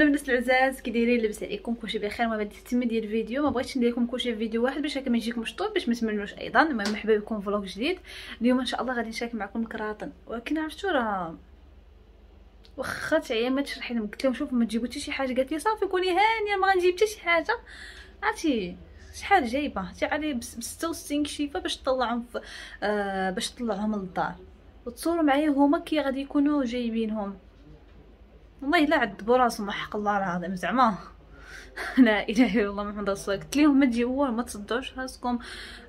الناس العزاز كي دايرين لاباس عليكم كلشي بخير ما بديت التم ديال الفيديو ما بغيتش ندير لكم كلشي في فيديو واحد باش هكا ما يجيكمش طول باش ما تمنوش أيضا. المهم مرحبا بكم ف vlog جديد. اليوم إن شاء الله غادي نشارك معكم الكراطن. ولكن عرفتوا راه واخا تعيا ما تشرحي لهم قلت لهم شوفوا ما تجيبوا حتى شي حاجة. قالت لي صافي كوني هانية ما غنجيب حتى شي حاجة. عرفتي؟ شحال جايبة؟ حتى علي ب 66 كشيفة باش تطلعهم آه باش تطلعهم للدار. وتصوروا معايا هما كي غادي يكونوا جايبينهم. والله لا عذبوا راسهم حق الله العظيم زعما لا إله إلا الله محمد رسول قلت لهم ما تجيبوا ما تصدعوش راسكم.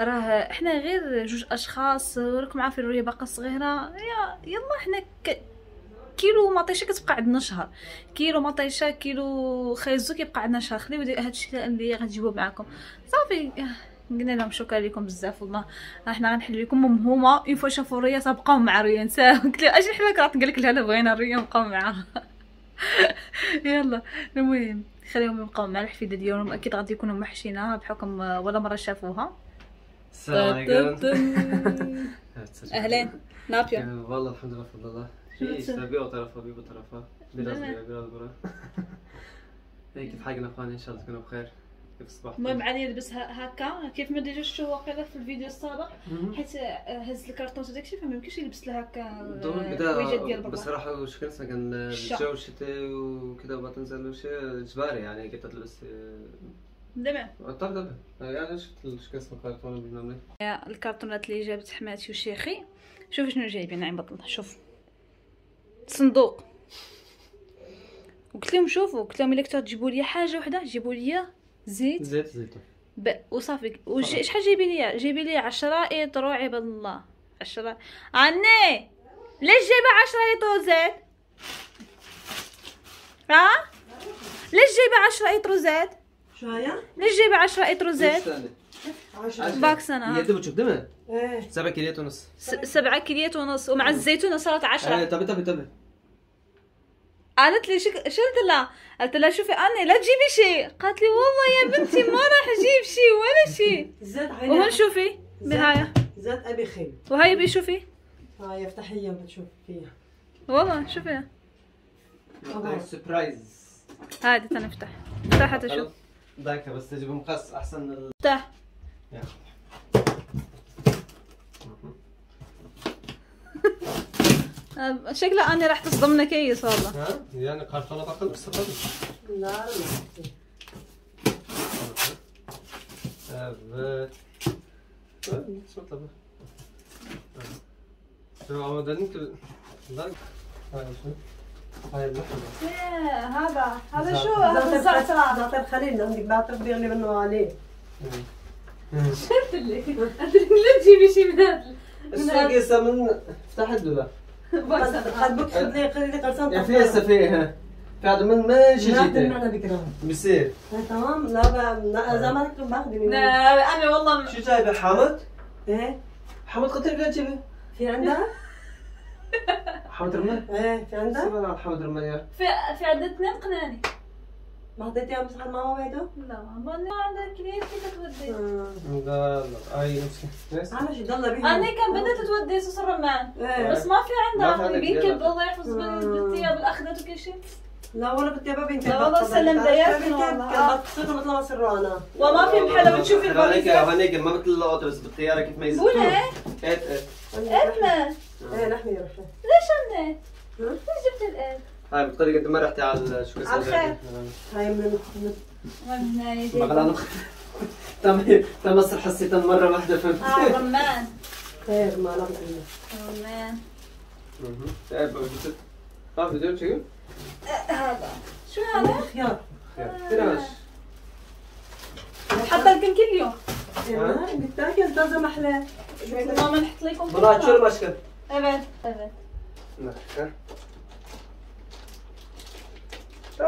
راه إحنا غير جوج أشخاص راكم عارفين الرؤية باقا صغيرة. يا يلا إحنا ك... كيلو مطيشة كتبقى عندنا شهر. كيلو مطيشة كيلو خيزو كيبقى عندنا شهر. خليو هادشي اللي غتجيبوه معاكم. صافي. قلنا لهم شكرا لكم بزاف والله. إحنا غنحل لكم هما. une fois شافوا ريا بقاو مع ريا نساو. قلت له أجي حنا كرات قال لك لا لا بغينا ريا نبقاو معاها. يلا المهم خليهم يبقاو مع الحفيدة ديالهم. أكيد غادي يكونوا محشينها بحكم ولا مرة شافوها. السلام عليكم. اهلين نابيا. والله الحمد لله بفضل الله. شي سابي وطرفه بي وطرفه بلا صغيره بلا صغيره كيف حالنا أخواني؟ إن شاء الله تكونوا بخير. كيف الصباح المهم علي لبس هكا. كيف ما déjà شفتو واقيلا في الفيديو السابق حيت هز الكارطون وداكشي فما يمكنش يلبس لها هكا الوجه ديال بابا. بصراحه واش كنسى كان الجو الشتاء وكذا بغات تنزل وش جباري يعني كي تلبس دابا طب دابا يعني شفت كنسى الكارطون بالمملكه الكرتونات اللي جابت حماتي وشيخي. شوف شنو جايبين عين بطل شوف. صندوق. وقلت لهم شوفوا قلت لهم إلا كنتو تجيبوا لي حاجة وحدة جيبوا لي زيت؟ زيت زيتون ب... وصافي. وش شحال جايبين لي جايبين لي 10 ايطرو عباد الله 10 عني ليش جايبة 10 ايطرو زيت ها؟ ليش جايبة 10 ايطرو زيت شو هي؟ ليش جايبة 10 ايطرو زيت باكس أنا. هي دابا تشوف دابا إيه. 7 كيلات ونص. 7 كيلات ونص ومع الزيتون صارت 10 إيه طب طب طب قالت لي شك... شو قلت لها. قلت لها شوفي أني لا تجيبي شيء. قالت لي والله يا بنتي ما راح أجيب شيء ولا شيء. زاد وهون شوفي بهاية زاد أبي خيل وهاي بي شوفي. هاي افتحيها بتشوف فيها. والله شوفي سربرايز هادي تنفتح. افتح حتى شوف ذاك بس تجيب مقص أحسن ال... افتح يا. آه، شكلها اني راح تصدمنا كيس والله ها يعني كرتونه باقي بس لا لا Evet. شو طلب شو عمدني انت لا هاي شو هاي اللحمة هذا هذا شو زعتر الخليل عندك بعتر بيغلي منه عليه شفت اللي لك لا تجيبي شيء من هذا الساقيسة من فتح الدولة قد بك خذ لي خلي لي قرصان يا فيها سفيه في هذا من ما لا جيته معنا بكرة. بيصير تمام. لا زمان كنت باخذ لا أنا والله شو جايبه حامد؟ إيه؟ حامد قلت لك تجيبه في عندها؟ حامد رمان؟ إيه في عندها؟ حامد رمان في في عندنا اثنين قناني. ما حطيتيها مسح ماما وحده؟ لا ما عندها كليات كي تودي لا لا اي مسكين عامل شي ضل بيها أنا كان بدها تتودي سوس الرمان إيه بس ما في ما عندها يمكن كليات. الله يحفظ بالثياب الاخذت وكل شيء لا ولا كنت يابا بنتي لا والله سلم دياتنا والله. كنت بتصير مثل ما صروا أنا وما في محل بتشوفي هنيك الفريزر هنيك ما مثل الاوتوبس بالطياره كيف ما يزيد قولي إيه إيه إيه لحمه يا رفيق ليش؟ ها؟ ليش جبت الاد؟ هاي بالطريقة انت ما رحتي على شو اسمه على الخير. هاي من من بغلان تم تم مصر حسيت مرة واحدة آه فهمت رمان. خير ما لا بقول رمان. إيه آه بدون شيء هذا. شو هذا؟ خيار. فراش. حتى لكم كل يوم إيه بتاكل طازه محلاه ماما نحط لكم بضاعة شو المشكل؟ ابد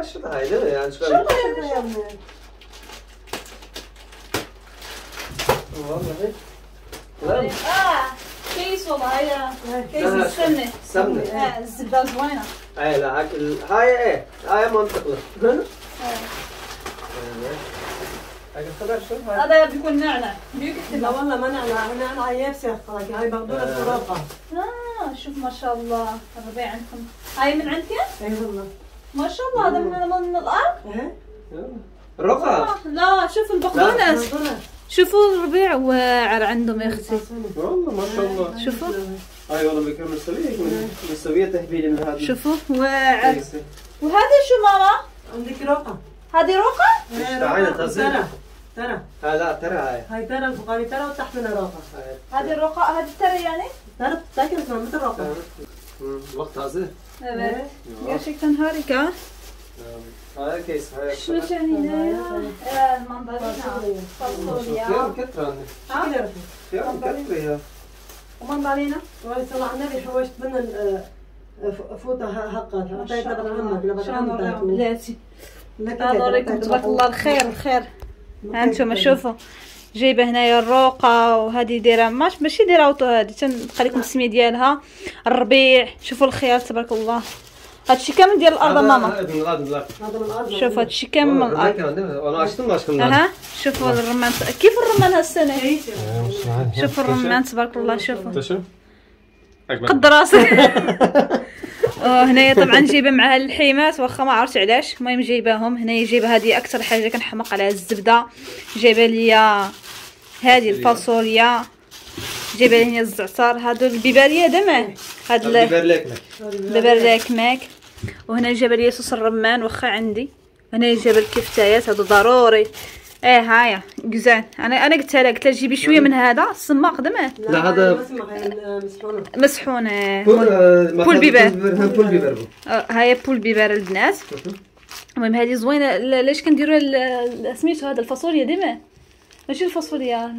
لا يعني شو شو هاي؟ هذا؟ والله هيك لا آه كيس والله هي كيس لا، السمنة سمنة الزبدة زوينة إيه لا هاك هاي إيه هاي منطقة. هاي الخضار شو هاي؟ هذا بيكون نعنع بيكتب لا والله ما نعنع نعنع يابسه هاي مقدوره الترابه آه شوف ما شاء الله الربيع عندكم هاي من عندك؟ اي والله ما شاء الله هذا من من الأرض؟ إيه. الرقعة لا شوف البقدونس. بقدونس. شوفوا الربيع واعر عندهم يا أختي. والله ما شاء الله شوفوا. أي والله بكره مستوية مستوية تهبيلي من هذا. شوفوا واعر كويسة. وهذا شو ماما؟ عندك روقه هذه رقة إيه، تعالي. ترى ترى. ها لا ترى هاي. هاي ترى الفوقاني ترى وتحت منها روقه هذه الرقة هذه ترى يعني؟ ترى تاكل مثل روقه مم، الوقت Evet. Gerçekten harika. هاي Şunu sen yine ya. Mandalina. Fasulya. كثرة شكلها رفيق يا كثرة يا Mandalina. والله صلى على النبي حوشت من ال- ف- فوطه حقتها اعطيتها بدل عمك لبد شلون عمك وراهم بلاتي لك الله يوريكم تبارك الله الخير الخير هانتوما شوفوا جايبة هنايا الروقة وهذه دايرة ماش ماشي دايرة أوتو هذه تنقل لكم السمية ديالها. الربيع شوفوا الخيار تبارك الله. هادشي كامل ديال الأرض ماما. شوف هادشي كامل من الأرض. أها شوفوا الرمان كيف الرمان هالسنة؟ شوفوا الرمان تبارك الله شوفوا. شو؟ قد راسك. هنايا طبعا جايبة معها الحيمات واخا ما عرفتش علاش. المهم جايباهم. هنايا جايبة هذه أكثر حاجة كنحماق عليها الزبدة. جايبة ليا هذه الفاصوليا. جايبه لي هنا الزعتر. هادو البيباريه دمع هاد ال- بيبر لك الببرلاك ماك. وهنا جايبه لي صوص الرمان واخا عندي. هنا جايبه الكفتايات هادو ضروري. إيه هايا كزان. أنا أنا قلتها لها قلت لها جيبي شوية من هذا. السماق دمع لا، هذا- مسحونة. مسحون آه، بول بول بيبر. بول بيبر آه، هاي بول بيبر البنات. المهم هذه زوينة. ليش كنديروا سميتو هذا الفاصوليا ديما ماشي الفاصوليا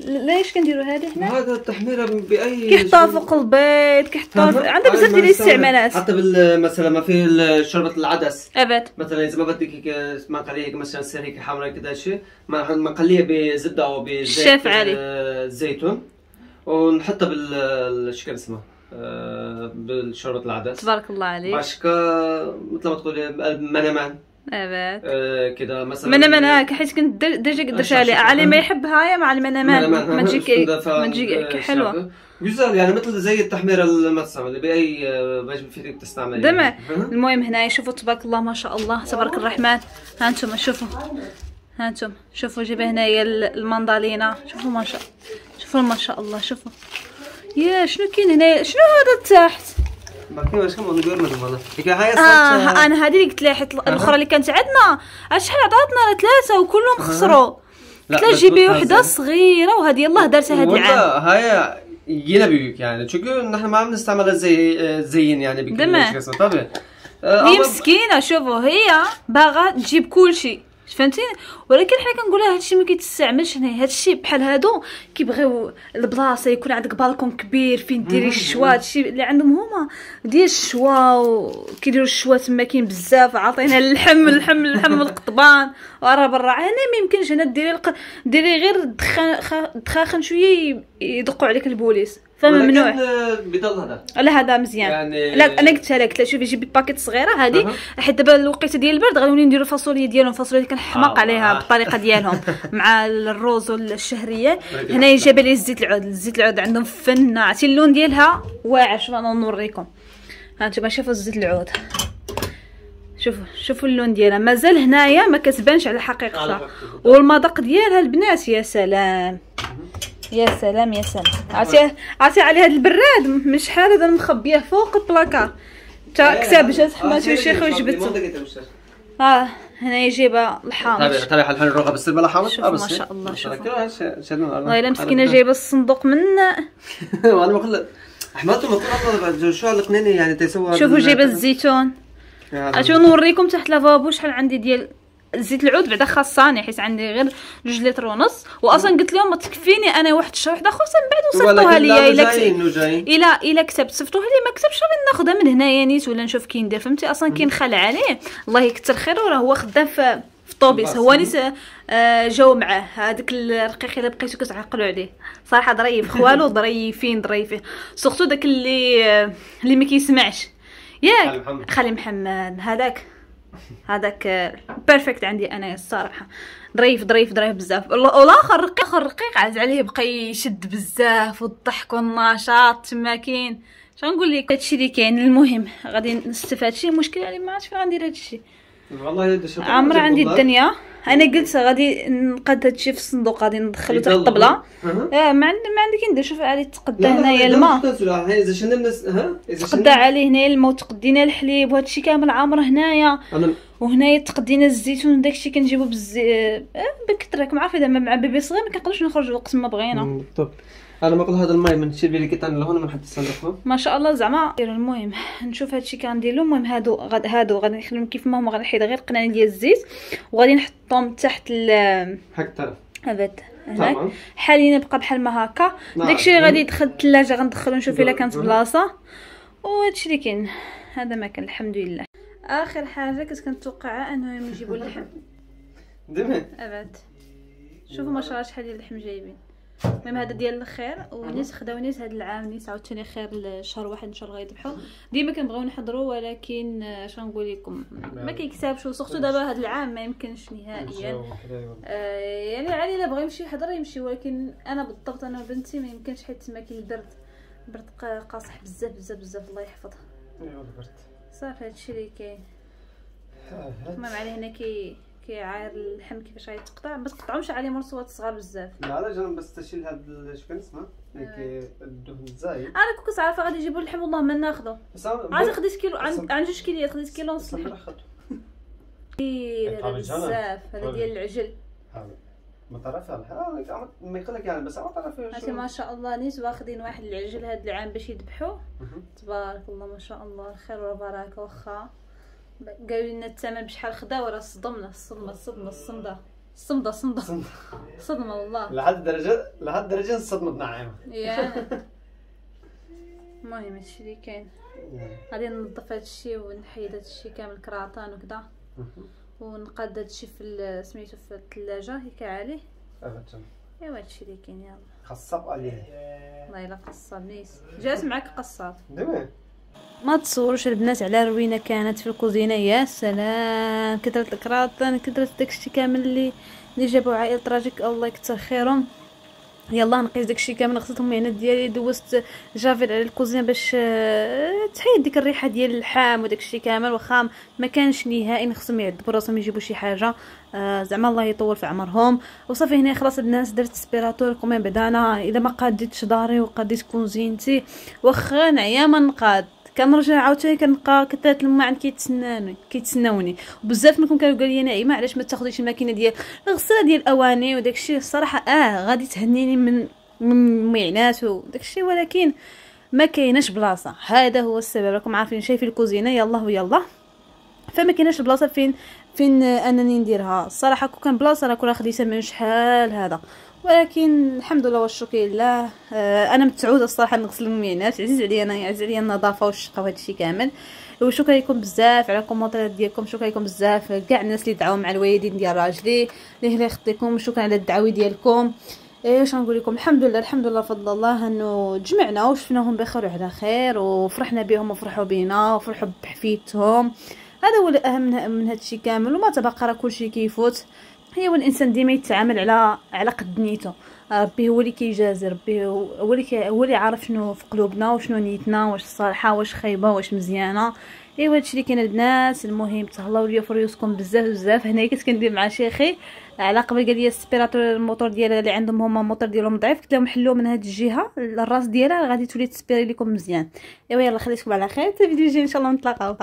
ليش كنديروا هذه هنا هذا التحميرة بأي كيحطوها فوق البيض كيحطوها في- عندها بزاف ديال الاستعمالات. حتى مثلا ما في شوربه العدس. أبد. مثلا إذا ما بدك ما قليه مثلا تصير هيك حمراء كذا شيء نقليها بزبدة أو بزيت. آه، زيتون. ونحطها بال شو كان اسمه؟ آه، بالشوربه العدس. تبارك الله عليك. باشكا مثل ما تقولي منمان ابد آه، كذا مثلا من من هاك حيت كنت در- درجه قدرت عليه علي ما يحب هاي مع المنامان ما تجيك ما تجيك حلوة جزال يعني مثل زي التحميره المتصمه اللي باي باش فيك تستعمل دمع المهم هنا شوفوا تبارك الله ما شاء الله تبارك الرحمن ها أنتم شوفوا ها أنتم شوفوا جيب هنايا ال- المندالينا شوفوا ما شاء شوفوا ما شاء الله شوفوا يا شنو كاين هنايا شنو هذا تحت ما كاين واش كمان نقول مدام والله هيك هاي آه أنا هذه اللي قلت لها حيت الأخرى اللي كانت عندنا شحال عطاتنا ثلاثة وكلهم خسروا. قلت لها جيبي وحدة صغيرة وهذه يلاه دارتها هذا العام. هاي يجينا بيك يعني. شو نحن ما عم نستعملها زي زين يعني بكل طبعا. آه، هي مسكينة شوفوا هي باغا تجيب كل شيء فهمتيني؟ ولكن حنا كنقول لها هادشي ما كيتستعملش هنا هادشي بحال هادو كيبغيو البلاصة يكون عندك بالكون كبير فين ديري الشوا هادشي اللي عندهم هما. ديال الشوا وكيديروا الشوا تما كاين بزاف عاطينا اللحم اللحم اللحم القطبان وراه برا. هنا ما يمكنش هنا ديري الق... ديري غير دخان خ- دخاخن شوية يدقوا عليك البوليس. فممنوع آه، بضل هذا. لا هذا مزيان. يعني- لا أنا قلت لها شوفي جيبي paquet صغيرة هذه أها. حيت دابا الوقيتة ديال البرد غنولي نديرو الفاصوليا ديالهم الفاصوليا اللي كنحماق آه. عليها بالطريقة ديالهم مع الروز والشعرية. هنا جايبه لي الزيت العود. الزيت العود عندهم فن عرفتي اللون ديالها؟ واعر شوف أنا نوريكم ها انتما شوفوا الزيت العود. شوفوا شوفوا اللون ديالها. مازال هنايا ما كتبانش على حقيقتها والمذاق ديالها البنات يا سلام. يا سلام يا سلام. عرفتي عرفتي على هذا البراد؟ من شحال هذا مخبية فوق البلاكار تا كتاب جات حماتي وشيخ وجبته آه هنا جايبه الحامض. تابع تابع الحين الرغبة. بالسلبه لا حامض شوفوا ما شاء الله،. شوفوا والله إلا مسكينة جايبة الصندوق من وأنا بقول حماته ما الله شو القنينه يعني تيسوى شوفوا جايبه الزيتون. أشوف نوريكم تحت لافابو شحال عندي ديال زيت العود بعدا خاصاني حيت عندي غير جوج لتر ونص. واصلا قلت لهم تكفيني أنا واحد الشهر واحدة أخرى من بعد وصيفطوها ليا إلا إلا إلا كتبت صيفطوها لي ما كتبش غادي ناخذها من هنايا نيت ولا نشوف كي ندير فهمتي؟ أصلا كاين خال عليه. الله يكثر خيره راه هو خدام في في الطوبيس هو نيت آه، جاو معاه. هذاك الرقيق إلا بقيتو كتعقلوا عليه. صراحة ظريف خوالو ظريفين ظريفين surtout داك اللي آه، اللي ما كيسمعش. ياك. خالي محمد. هذاك. هذاك perfect عندي أنا الصراحة. ظريف ظريف ظريف بزاف. والآخر رقيق آخر رقيق عز عليه بقى يشد بزاف والضحك والنشاط تما كاين. شنقول لك؟ هادشي اللي كاين المهم. غادي نستفاد شي مشكل يعني ما عرفتش فين غندير هادشي والله عامره عندي الدنيا. أنا قلت غادي نقاد هادشي في الصندوق غادي ندخلو تحت الطبلة. آه ما عندي ما عندي كي ندير شوف علي تقدا هنايا الماء. تقدا عليه هنايا الماء وتقدينا الحليب وهادشي كامل عامر هنايا. وهنايا تقدينا الزيتون وداكشي كنجيبو بزي آه بكثر راكم عارفين مع بيبي صغير ما كنقدروش نخرجوا وقت ما بغينا. بالضبط أنا ما هذا الماء من تشربي لي كيطان لهنا من حد الصندوق ما شاء الله زعما. المهم نشوف هادشي كندير له المهم هادو غاد هادو غادي نخليهم كيف ما هما غادي نحيد غير قنانه ديال الزيت وغادي نحطهم تحت ال هاك الطرف. هذا هناك. حاليا بقى بحال ما هكا. نعم. داكشي اللي غادي يدخل الثلاجه غندخلو نشوف إلا كانت بلاصة. وهادشي اللي كاين. هذا ما كان الحمد لله. آخر حاجة كنت كنتوقع انهم يجيبوا اللحم. دمن أبد. شوفوا ما شاء الله شحال ديال اللحم جايبين. المهم هذا ديال الخير ونيس خداو نيس هذا العام نيس عاوتاني خير لشهر واحد إن شاء الله غيذبحوا ديما كنبغيو نحضروا ولكن اش غنقول لكم؟ ما كيكسبش وسورتو دابا هذا العام ما يمكنش نهائيا. آه يعني علي الا بغى يمشي يحضر يمشي ولكن أنا بالضبط أنا وبنتي ما يمكنش حيت تما كاين البرد برد قاصح بزاف بزاف بزاف الله يحفظها. أيوا البرد. صافي هادشي اللي كاين. المهم علي هنا كي كيعاير اللحم كيفاش غيتقطع ما تقطعوش عليه مرصوات صغار بزاف. لا لا جرب بس تشيل هاد اش كنسمع اللي الدهن الزايد. أنا كنت عارفه غادي يجيبوا اللحم والله ما ناخذه عاد خديت كيلو عن جوج كيليات خديت كيلو ونص لحم. هذا بزاف هذا ديال العجل. ما طرف ما يقول لك يعني بس ما طرف هاتي ما شاء الله نيت واخدين واحد العجل هاد العام باش يذبحوه تبارك الله ما شاء الله الخير والبركة واخا. قالوا لنا الثمن بشحال خدا وراه صدمنا الصدمه الصدمه الصمده الصمده صمدة. صدمة والله. لحد درجه لحد درجه صدمت نعيمه يا. المهم هادشي اللي كاين. غادي ننظف هادشي ونحيد هادشي كامل كراطان وكذا ونقاد هادشي في سميتو في الثلاجة هيك عليه أيوا هادشي اللي كاين يلا. قصاب عليه والله إلا قصاب نيس. جالس معاك قصاب. دابا ما تصوروش البنات على روينة كانت في الكوزينة يا سلام! كثرة الكراطن كثرة داكشي كامل اللي اللي جابوا عائلة د راجلي الله يكثر خيرهم. يلا نقيت داكشي كامل غسلت المعينات ديالي دوزت جافيل على الكوزينة باش آه، تحيد ديك الريحة ديال اللحام وداكشي كامل. واخا ما كانش نهائي خصهم يعذبوا راسهم يجيبوا شي حاجة. آه زعما الله يطول في عمرهم. وصافي هنا خلاص الناس درت aspirateur quand même بعدا أنا اذا ما قاديتش داري وقاديت كوزينتي واخا نعيا ما نقاد. كنرجع عاوتاني كنلقى كثرة الماعن كيتسناني كيتسناوني. وبزاف منكم كانوا قال لي نعيمة علاش ما تاخذيش الماكينة ديال الغسالة ديال الأواني وداكشي؟ الصراحة آه غادي تهنيني من من معنات وداكشي ولكن ما كايناش بلاصة. هذا هو السبب. راكم عارفين شايفين الكوزينة يلا ويلا. فما كايناش بلاصة فين فين أنني نديرها. الصراحة كون كان بلاصة راه كون خديتها من شحال هذا. ولكن الحمد لله والشكر لله. آه أنا متعودة الصراحة نغسل المينات. عزيز عليا أنا عزيز عليا النظافة والشقة وهذا الشيء كامل. وشكرا لكم بزاف على الكومونتيرات ديالكم. شكرا لكم بزاف. كاع الناس اللي دعاو مع الوالدين ديال راجلي. اللي الله يخطيكم شكرا على الدعوة ديالكم. إيش نقول لكم؟ الحمد لله الحمد لله فضل الله. أنه جمعنا وشفناهم بخير وعلى خير وفرحنا بهم وفرحوا بينا وفرحوا بحفيدتهم. هذا هو الأهم من هذا الشيء كامل وما تبقى راه كلشي كيفوت. هو الإنسان ديما يتعامل على على قد نيته. ربي هو اللي كيجازي ربي هو اللي هو اللي عارف شنو في قلوبنا وشنو نيتنا واش صالحة واش خايبة واش مزيانة. ايوا هادشي اللي كاين البنات المهم. تهلاو ليا في ريوسكم بزاف بزاف. هنايا كنت كندير مع شيخي على قبل قال لي ال aspirateur الموتور ديالها اللي عندهم هما الموتور ديالهم ضعيف. قلت لهم حلوة من هاد الجهة الراس ديالها غادي تولي تسبيري لكم مزيان. ايوا يلا خليكم على خير. حتى فيديو جاي إن شاء الله نتلاقاو.